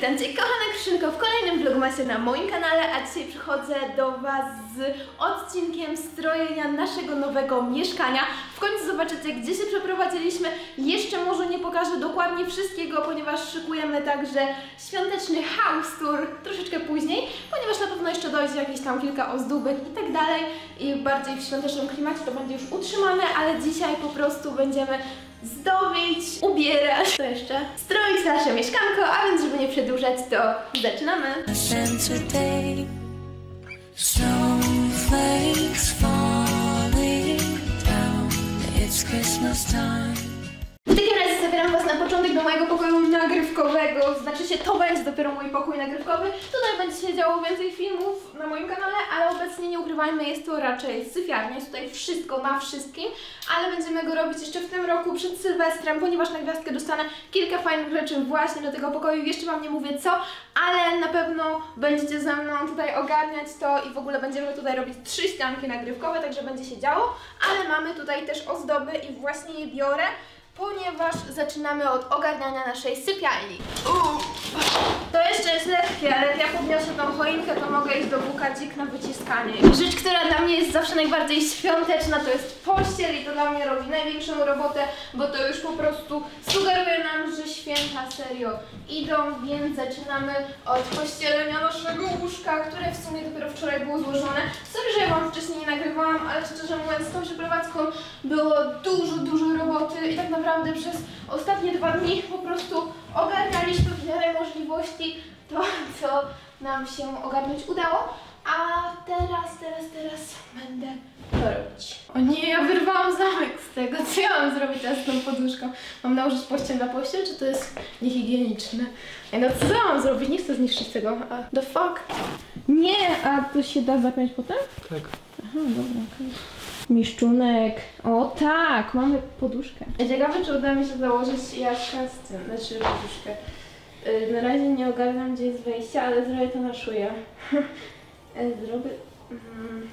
witam Cię kochana Krzynko w kolejnym vlogmasie na moim kanale, a dzisiaj przychodzę do Was z odcinkiem strojenia naszego nowego mieszkania. W końcu zobaczycie, gdzie się przeprowadziliśmy. Jeszcze może nie pokażę dokładnie wszystkiego, ponieważ szykujemy także świąteczny house tour troszeczkę później, ponieważ na pewno jeszcze dojdzie jakieś tam kilka ozdóbek i tak dalej i bardziej w świątecznym klimacie to będzie już utrzymane, ale dzisiaj po prostu będziemy zdobić, ubierać, co jeszcze? Stroić nasze mieszkanko, a więc żeby nie przedłużać, to zaczynamy! Christmas time. Zabieram Was na początek do mojego pokoju nagrywkowego, znaczy się to będzie dopiero mój pokój nagrywkowy. Tutaj będzie się działo więcej filmów na moim kanale, ale obecnie nie ukrywajmy, jest to raczej sypialnia, jest tutaj wszystko na wszystkim, ale będziemy go robić jeszcze w tym roku przed Sylwestrem, ponieważ na gwiazdkę dostanę kilka fajnych rzeczy właśnie do tego pokoju. Jeszcze Wam nie mówię co, ale na pewno będziecie ze mną tutaj ogarniać to i w ogóle będziemy tutaj robić trzy ścianki nagrywkowe, także będzie się działo, ale mamy tutaj też ozdoby i właśnie je biorę ponieważ zaczynamy od ogarniania naszej sypialni. Uuu. To jeszcze jest lekkie, ale jak ja podniosę tą choinkę, to mogę iść do bukadzik na wyciskanie. Rzecz, która dla mnie jest zawsze najbardziej świąteczna, to jest pościel i to dla mnie robi największą robotę, bo to już po prostu sugeruje nam, że święta serio idą, więc zaczynamy od pościelenia naszego łóżka, które w sumie dopiero wczoraj było złożone. Sorry, że ja Wam wcześniej nie nagrywałam, ale szczerze mówiąc z tą przeprowadzką było dużo, dużo roboty i tak naprawdę przez ostatnie dwa dni po prostu ogarnialiśmy w miarę możliwości to, co nam się ogarnąć udało. A teraz, teraz, teraz będę to robić. O nie, ja wyrwałam zamek z tego. Co ja mam zrobić teraz z tą poduszką? Mam nałożyć pościel na pościel, czy to jest niehigieniczne? Ej, no co ja mam zrobić? Nie chcę zniszczyć tego. A, the fuck? Nie, a to się da zapiąć potem? Tak. Aha, dobra, okej. Miszczunek. O tak, mamy poduszkę. Ciekawe, czy uda mi się założyć jaszkę z tym, znaczy poduszkę. Yy, Na razie nie ogarniam, gdzie jest wejście, ale zrobię to na szuję. Yy, Zrobię... Mm.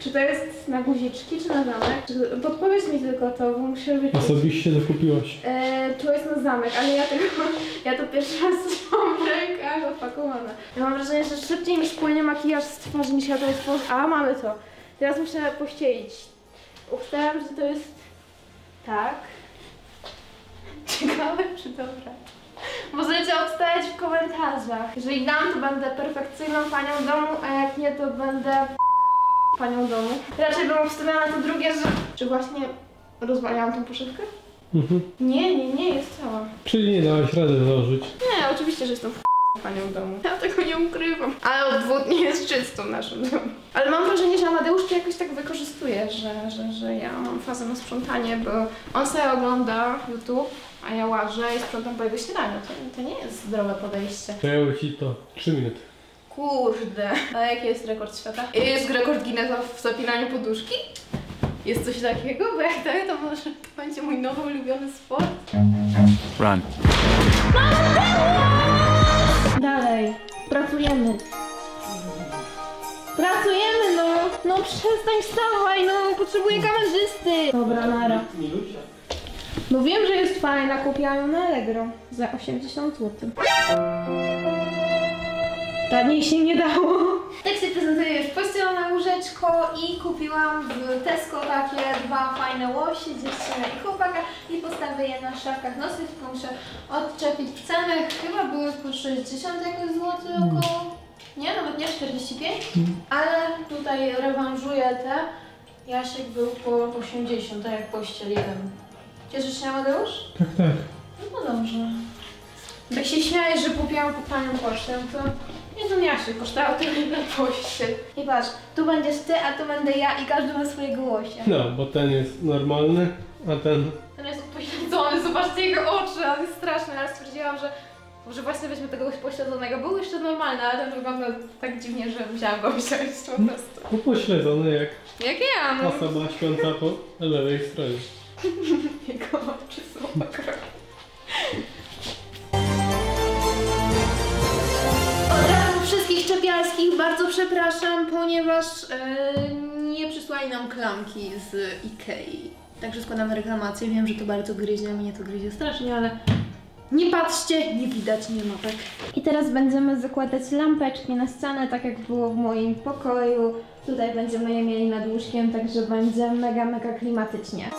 Czy to jest na guziczki, czy na zamek? Czy- Podpowiedz mi tylko to, bo muszę być... Osobiście zakupiłaś. E, to jest na zamek, ale ja tego, ja to pierwszy raz mam w rękach opakowane. Ja mam wrażenie, że szybciej mi spłynie makijaż z twarzy niż ja to jest po... A, mamy to. Teraz muszę pościelić. Ustalam, że to jest tak. Ciekawe czy dobra. Możecie obstawiać w komentarzach. Jeżeli dam, to będę perfekcyjną panią domu, a jak nie, to będę panią domu. Raczej bym obstawiała na to drugie, że... Czy właśnie rozwaliłam tą poszywkę? Mhm. Nie, nie, nie jest cała. Czyli nie dałaś rady założyć. Nie, oczywiście, że jestem w panią domu. Ja tego nie ukrywam. Ale od dwóch dni jest czysto w naszym domu. Ale mam wrażenie, że Amadeusz to jakoś tak wykorzystuje, że, że, że ja mam fazę na sprzątanie, bo on sobie ogląda YouTube, a ja łażę i sprzątam po jego śniadaniu. To, to nie jest zdrowe podejście. Zajęło ci to 3 minuty. Kurde. A jaki jest rekord świata? Jest rekord Guinnessa w zapinaniu poduszki? Jest coś takiego? Bo jak tak, to może to będzie mój nowy ulubiony sport. Run. Dalej. Przestań wstawaj, no! Potrzebuję kamerzysty! Dobra, nara. No wiem, że jest fajna, kupiłam ją na Allegro za 80 zł. Taniej się nie dało. Tak się prezentuje już pościelone łóżeczko i kupiłam w Tesco takie dwa fajne łosie, dziewczynę i chłopaka i postawię je na szafkach nocnych, tylko muszę odczepić w cenach. Chyba były po 60 jakoś złotych około. Nie, nawet nie 45, ale tutaj rewanżuję te. Jasiek był po 80, tak jak pościel jeden. Cieszysz się, Amadeusz? Tak, tak. No dobrze. Tak się śmiałeś, że kupiłam po tanią kosztem, to jeden Jasiek kosztował tyle na pościel. I patrz, tu będziesz ty, a tu będę ja i każdy ma swojego łosia. No, bo ten jest normalny, a ten... Ten jest upośledzony, zobaczcie jego oczy, on jest straszny, ale stwierdziłam, że może właśnie weźmy tego pośledzonego. Był jeszcze normalny, ale ten wygląda tak dziwnie, że musiałam go wziąć po prostu. Upośledzony jak Jak ja, no. osoba śpiąca po lewej stronie. Jego oczy są okropne. Od razu wszystkich czepialskich bardzo przepraszam, ponieważ e, nie przysłali nam klamki z Ikei. Także składamy reklamację. Wiem, że to bardzo gryzie, mnie to gryzie strasznie, ale Nie patrzcie, nie widać, nie ma tak. I teraz będziemy zakładać lampeczki na ścianę, tak jak było w moim pokoju. Tutaj będziemy je mieli nad łóżkiem, także będzie mega, mega klimatycznie.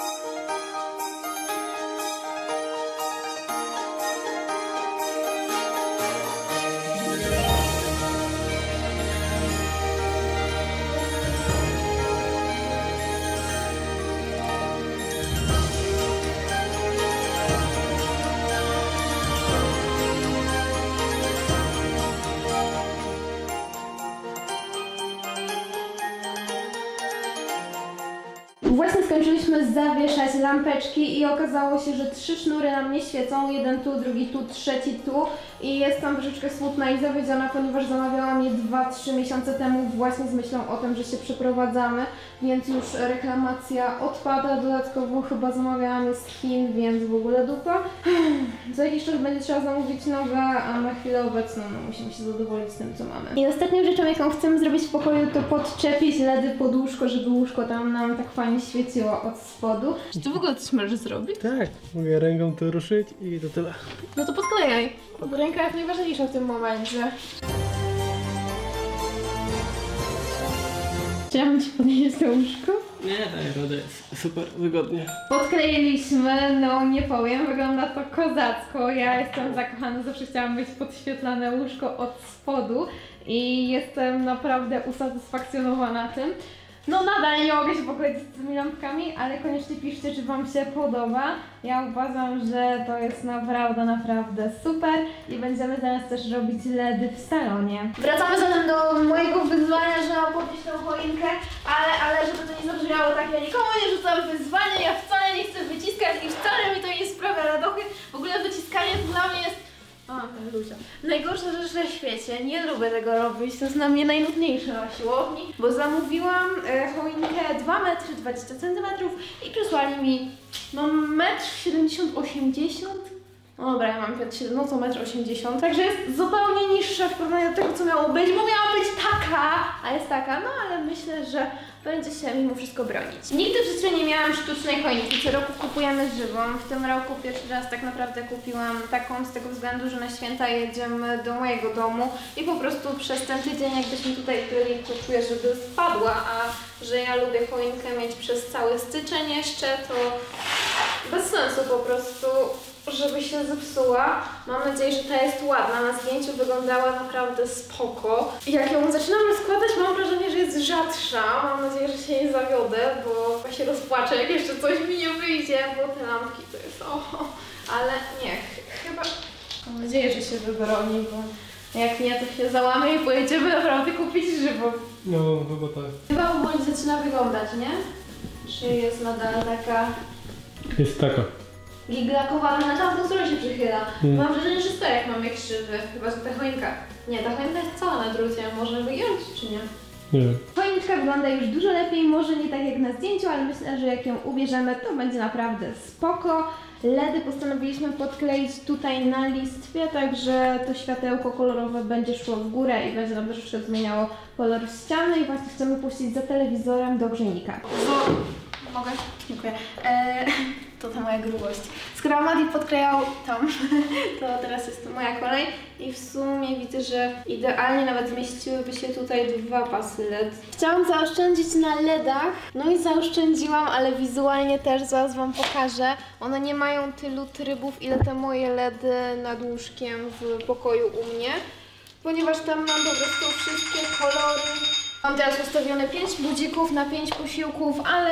Skończyliśmy zawieszać lampeczki i okazało się, że trzy sznury nam nie świecą. Jeden tu, drugi tu, trzeci tu. I jestem troszeczkę smutna i zawiedziona, ponieważ zamawiałam je 2-3 miesiące temu właśnie z myślą o tym, że się przeprowadzamy, więc już reklamacja odpada. Dodatkowo chyba zamawiałam je z Chin, więc w ogóle dupa. Za jakiś czas będzie trzeba zamówić nowe, a na chwilę obecną no, musimy się zadowolić z tym, co mamy. I ostatnią rzeczą, jaką chcemy zrobić w pokoju, to podczepić LEDy pod łóżko, żeby łóżko tam nam tak fajnie świeciło od spodu. Czy ty w ogóle coś możesz zrobić? Tak, mogę ręką to ruszyć i to tyle. No to podklejaj, bo ręka jest najważniejsza w tym momencie. Chciałam ci podnieść to łóżko. Nie, daj radę, jest super wygodnie. Podkleiliśmy, no nie powiem, wygląda to kozacko. Ja jestem zakochana, zawsze chciałam mieć podświetlane łóżko od spodu i jestem naprawdę usatysfakcjonowana tym. No nadal nie mogę się pogodzić z tymi lampkami, ale koniecznie piszcie, czy Wam się podoba. Ja uważam, że to jest naprawdę, naprawdę super i będziemy teraz też robić LEDy w salonie. Wracamy zatem do mojego wyzwania, że mam podnieść tą choinkę, ale, ale żeby to nie zabrzmiało tak, ja nikomu nie rzucam wyzwania, ja wcale nie chcę wyciskać i wcale mi to nie sprawia radochy. W ogóle wyciskanie dla mnie jest a, ludzie. Najgorsza rzecz na świecie. Nie lubię tego robić. To jest na mnie najnudniejsze na siłowni, bo zamówiłam e, choinkę 2 metry 20 cm i przysłali mi no 1,70 80 no dobra, ja mam 5,7, no to 1,80 m, także jest zupełnie niższa w porównaniu do tego, co miało być, bo miała być taka, a jest taka, no ale myślę, że będzie się mimo wszystko bronić. Nigdy w życiu nie miałam sztucznej choinki, co roku kupujemy żywą. W tym roku pierwszy raz tak naprawdę kupiłam taką z tego względu, że na święta jedziemy do mojego domu i po prostu przez ten tydzień, jakbyśmy tutaj byli, to czuję, żeby spadła, a że ja lubię choinkę mieć przez cały styczeń jeszcze, to bez sensu po prostu, żeby się zepsuła. Mam nadzieję, że ta jest ładna. Na zdjęciu wyglądała naprawdę spoko. I jak ją zaczynam rozkładać, mam wrażenie, że jest rzadsza. Mam nadzieję, że się nie zawiodę, bo się rozpłaczę, jak jeszcze coś mi nie wyjdzie, bo te lampki to jest o, ale nie, ch- chyba... Mam nadzieję, że się wybroni, bo jak nie, to się załamie i pojedziemy naprawdę kupić żywo. No, chyba tak. Chyba powoli zaczyna wyglądać, nie? Czy jest nadal taka Jest taka. Giglakowana, na tamtą stronę się przychyla. Mm. Mam wrażenie, że sterek mamy krzywy, chyba że ta choinka. Nie, ta choinka jest cała na drucie, może wygiąć czy nie? Nie wiem. Choinka wygląda już dużo lepiej, może nie tak jak na zdjęciu, ale myślę, że jak ją ubierzemy, to będzie naprawdę spoko. LEDy postanowiliśmy podkleić tutaj na listwie, także to światełko kolorowe będzie szło w górę i będzie nam troszeczkę zmieniało kolor ściany i właśnie chcemy puścić za telewizorem do grzejnika. Mogę? Dziękuję. E, to ta moja grubość. Skoro Madi podklejał tam, to teraz jest to moja kolej i w sumie widzę, że idealnie nawet zmieściłyby się tutaj dwa pasy LED. Chciałam zaoszczędzić na LEDach, no i zaoszczędziłam, ale wizualnie też zaraz Wam pokażę. One nie mają tylu trybów, ile te moje LEDy nad łóżkiem w pokoju u mnie, ponieważ tam mam po prostu wszystkie kolory Mam teraz ustawione 5 budzików na 5 posiłków, ale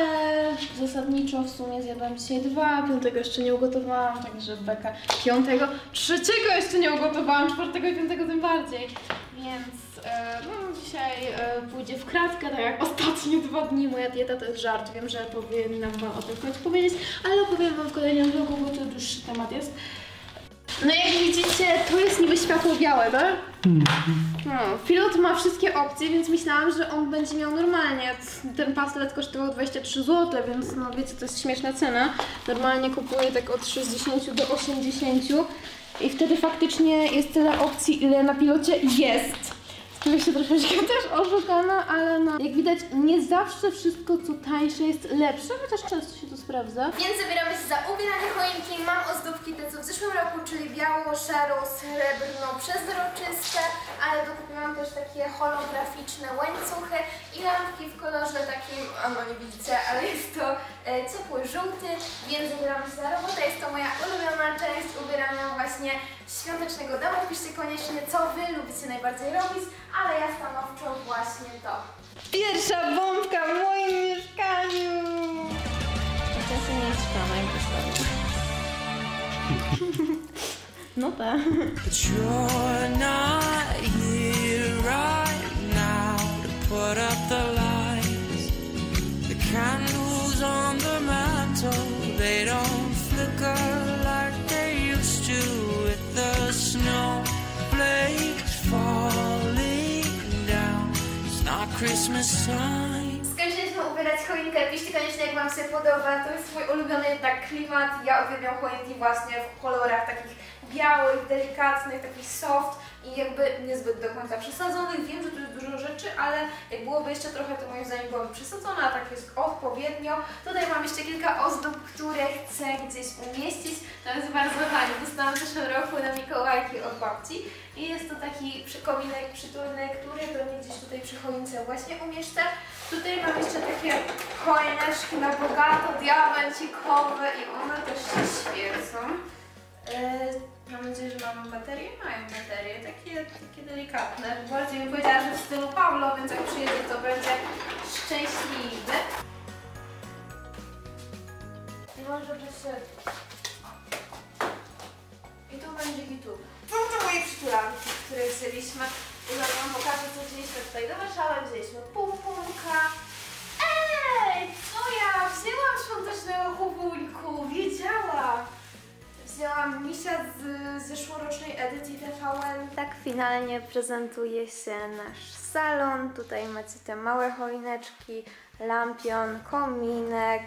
zasadniczo w sumie zjadłam dzisiaj dwa, piątego jeszcze nie ugotowałam, także beka. Piątego, trzeciego jeszcze nie ugotowałam, czwartego i piątego tym bardziej. Więc e, no, dzisiaj e, pójdzie w kratkę, tak jak ostatnie dwa dni. Moja dieta to jest żart, wiem, że powinnam Wam o tym w końcu powiedzieć, ale opowiem Wam w kolejnym vlogu, bo to dłuższy temat jest. No jak widzicie, to jest niby światło białe, tak? No, pilot ma wszystkie opcje, więc myślałam, że on będzie miał normalnie. Ten pas LED kosztował 23 zł, więc no wiecie, to jest śmieszna cena. Normalnie kupuję tak od 60 do 80 i wtedy faktycznie jest tyle opcji, ile na pilocie jest. Się troszeczkę też oszukana, ale no, jak widać, nie zawsze wszystko, co tańsze jest lepsze, chociaż często się to sprawdza. Więc zabieramy się za ubieranie choinki. Mam ozdóbki te, co w zeszłym roku, czyli biało, szaro, srebrno, przezroczyste, ale dokupiłam też takie holograficzne łańcuchy i lampki w kolorze takim, a no nie widzicie, ale jest to ciepły żółty, więc zabieramy się za robotę. Jest to moja ulubiona część ubierania właśnie świątecznego domu. Piszcie koniecznie, co Wy lubicie najbardziej robić, ale ja stanowczo właśnie to. Pierwsza bombka w moim mieszkaniu! Czasem nie szklana, jak No tak. But Skończyliśmy ubierać choinkę. Piszcie koniecznie, jak Wam się podoba. To jest mój ulubiony jednak klimat. Ja uwielbiam choinki właśnie w kolorach takich białych, delikatnych, takich soft i jakby niezbyt do końca przesadzonych. Wiem, że tu jest dużo rzeczy, ale jak byłoby jeszcze trochę, to moim zdaniem byłoby przesadzone, a tak jest odpowiednio. Tutaj mam jeszcze kilka ozdób, które chcę gdzieś umieścić. To jest bardzo fajnie. Dostałam w zeszłym roku na Mikołajki od babci. I jest to taki przykominek przytulny, który pewnie gdzieś tutaj przy choince właśnie umieszczę. Tutaj mam jeszcze takie choineczki na bogato, diamencikowe i one też się świecą. Delikatne. Bardziej mi powiedziała, że w stylu Pablo, więc jak przyjedzie, to będzie szczęśliwy. I może się... I tu będzie YouTube. To to moje przytulanki, które wzięliśmy. I wam pokażę, co wzięliśmy tutaj do Warszawy. Wzięliśmy pumpunka. Ej, co ja? Wzięłam świątecznego chubulku. Wzięłam misia z zeszłorocznej edycji TVN. Tak finalnie prezentuje się nasz salon. Tutaj macie te małe choineczki, lampion, kominek,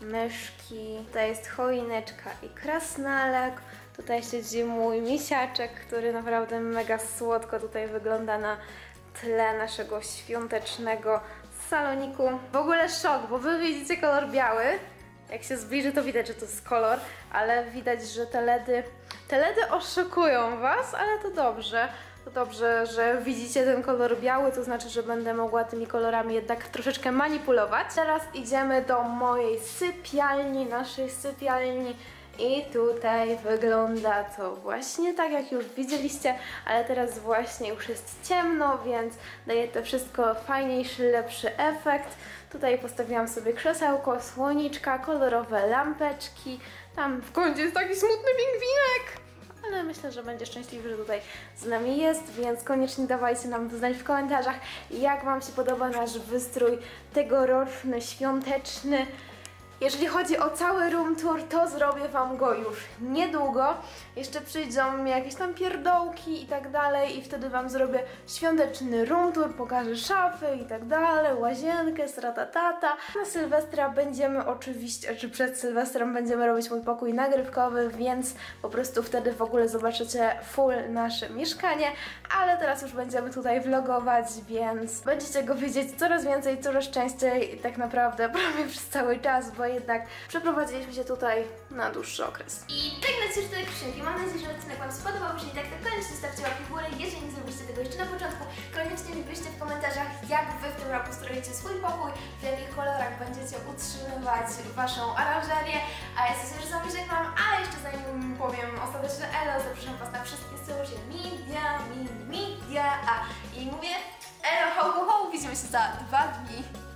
myszki. Tutaj jest choineczka i krasnalek. Tutaj siedzi mój misiaczek, który naprawdę mega słodko tutaj wygląda na tle naszego świątecznego saloniku. W ogóle szok, bo wy widzicie kolor biały. Jak się zbliży, to widać, że to jest kolor, ale widać, że te LEDy, te LEDy oszukują Was, ale to dobrze. To dobrze, że widzicie ten kolor biały, to znaczy, że będę mogła tymi kolorami jednak troszeczkę manipulować. Teraz idziemy do mojej sypialni, naszej sypialni. I tutaj wygląda to właśnie tak, jak już widzieliście, ale teraz właśnie już jest ciemno, więc daje to wszystko fajniejszy, lepszy efekt. Tutaj postawiłam sobie krzesełko, słoniczka, kolorowe lampeczki. Tam w kącie jest taki smutny pingwinek. Ale myślę, że będzie szczęśliwy, że tutaj z nami jest, więc koniecznie dawajcie nam znać w komentarzach, jak Wam się podoba nasz wystrój tegoroczny, świąteczny. Jeżeli chodzi o cały room tour, to zrobię Wam go już niedługo. Jeszcze przyjdą mi jakieś tam pierdołki i tak dalej i wtedy Wam zrobię świąteczny room tour, pokażę szafy i tak dalej, łazienkę, stratatata. Na Sylwestra będziemy oczywiście, czy przed Sylwestrem będziemy robić mój pokój nagrywkowy, więc po prostu wtedy w ogóle zobaczycie full nasze mieszkanie, ale teraz już będziemy tutaj vlogować, więc będziecie go widzieć coraz więcej, coraz częściej tak naprawdę prawie przez cały czas, bo jednak przeprowadziliśmy się tutaj na dłuższy okres. I tak na dzisiaj cztery skrzynki. Mam nadzieję, że odcinek Wam spodobał. Jeśli tak, to koniecznie stawcie łapki w górę. Jeżeli nie zrobiliście tego jeszcze na początku, koniecznie mi piszcie w komentarzach, jak Wy w tym roku stroicie swój pokój, w jakich kolorach będziecie utrzymywać Waszą aranżerię. A ja się już z Wami żegnam, a jeszcze zanim powiem ostateczne elo, zapraszam Was na wszystkie social media, mini media, a i mówię elo, ho, ho, ho, widzimy się za dwa dni.